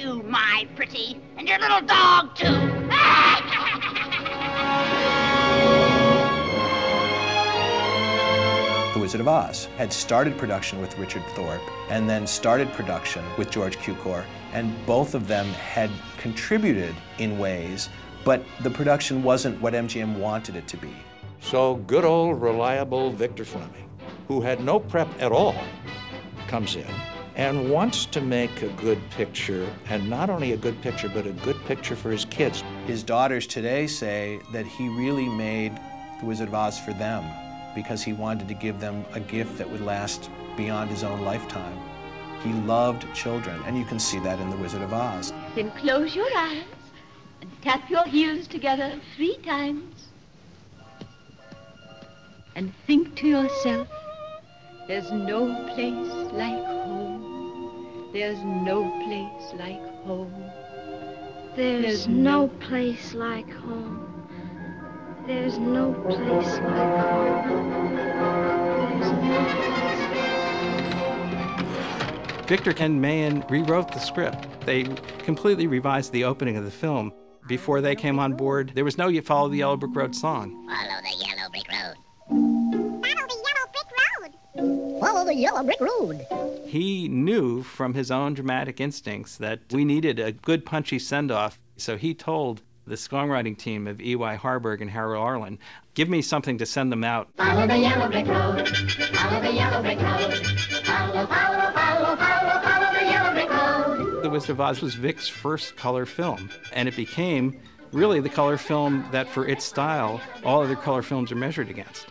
you, my pretty, and your little dog, too. The Wizard of Oz had started production with Richard Thorpe and then started production with George Cukor, and both of them had contributed in ways, but the production wasn't what MGM wanted it to be. So good old reliable Victor Fleming, who had no prep at all, comes in and wants to make a good picture, and not only a good picture, but a good picture for his kids. His daughters today say that he really made The Wizard of Oz for them because he wanted to give them a gift that would last beyond his own lifetime. He loved children, and you can see that in The Wizard of Oz. Then close your eyes and tap your heels together three times. And think to yourself, there's no place like home. There's no place like home. There's, There's no no- place like home. There's no place like home. There's no. Victor and Mahin rewrote the script. They completely revised the opening of the film. Before they came on board, there was no You Follow the Yellow Brick Road song. Follow the Yellow Brick Road. Follow the yellow brick road. Follow the yellow brick road. He knew from his own dramatic instincts that we needed a good punchy send off, so he told the songwriting team of E.Y. Harburg and Harold Arlen, give me something to send them out. Follow the yellow brick road. Follow the yellow brick road. Follow, follow, follow, follow, follow the yellow brick road. The Wizard of Oz was Vic's first color film, and it became really the color film that, for its style, all other color films are measured against.